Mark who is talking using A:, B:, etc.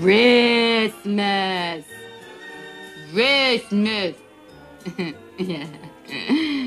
A: Christmas. Christmas. yeah.